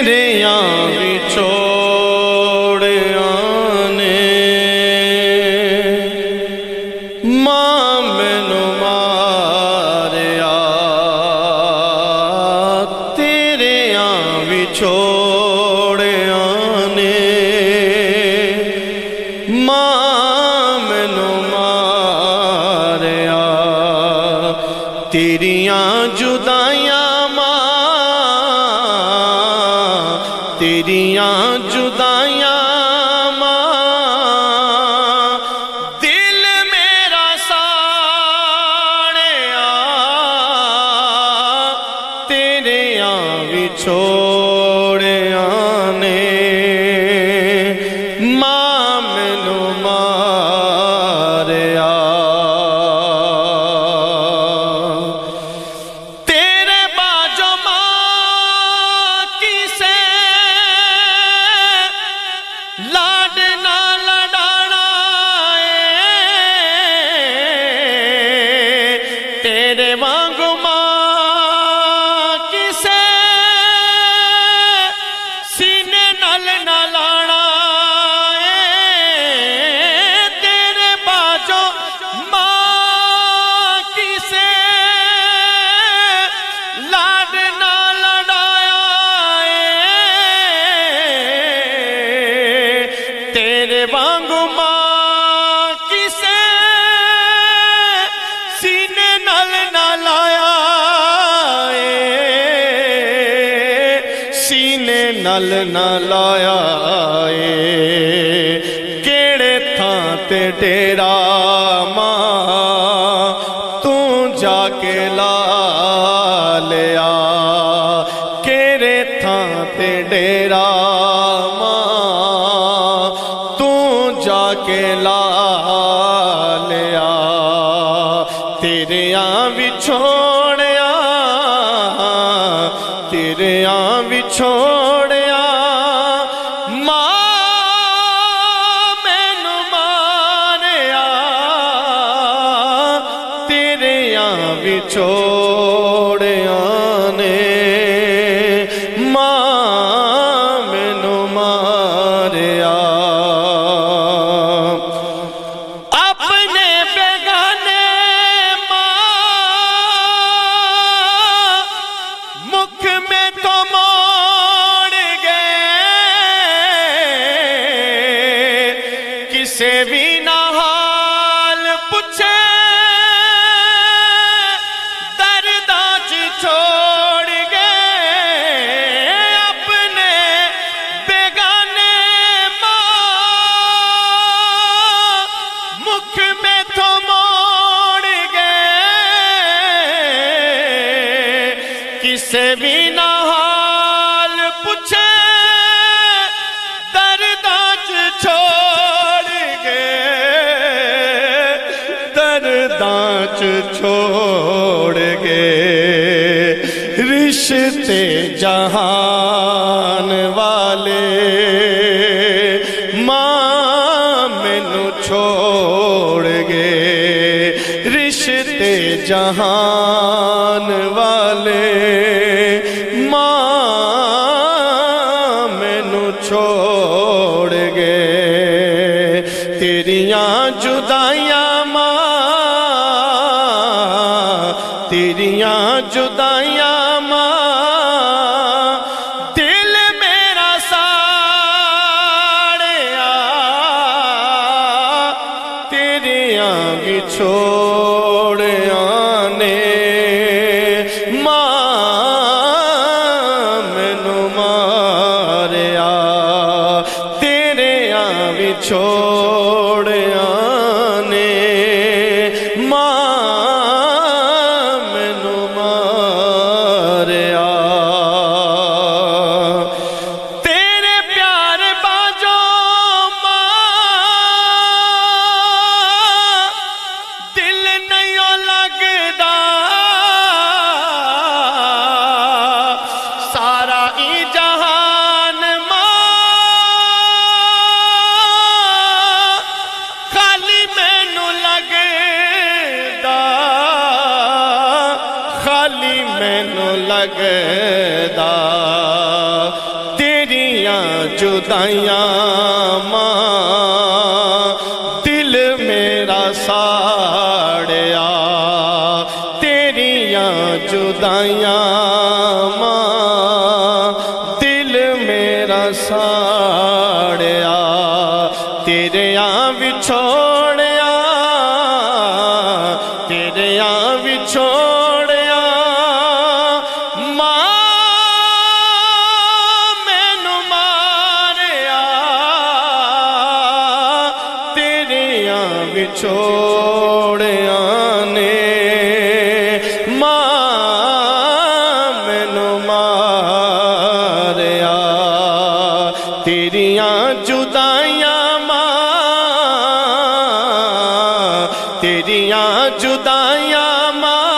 تیرے یہاں بھی چھوڑ آنے ماں مینو ماریا تیرے یہاں بھی چھوڑ آنے ماں مینو ماریا تیریاں جدائیاں وانگو ماں کسے سینے نل نہ لانا تیرے باجو ماں کسے لاڈ نہ لڑایا تیرے وانگو ماں نہ لایا سینے نل نہ لایا کیڑے تھاں تے ڈیرا تیرے آن بھی چھوڑیا تیرے آن بھی چھوڑیا ماں کسے بھی نہ حال پوچھے۔ درداج چھوڑ گئے اپنے بیگانے ماں۔ مکھ میں تو موڑ گئے کسے بھی نہ درداج چھوڑ گئے رشتے جہان والے ماں مینو چھوڑ گئے رشتے جہان والے ماں مینو چھوڑ جدائیاں ماں، دل میرا ساڑیا تیریاں بھی چھوڑ آنے۔ ماں، مینو ماریا تیرے آن بھی خالی مینو لگدا جدائیاں ماں دل میرا ساڑیا تیریاں جدائیاں ماں دل میرا ساڑیا تیرے آن بچھوڑیا آن بچھوڑیا نے ماں مینو ماریا۔ تیریاں جدائیاں ماں۔ تیریاں جدائیاں ماں۔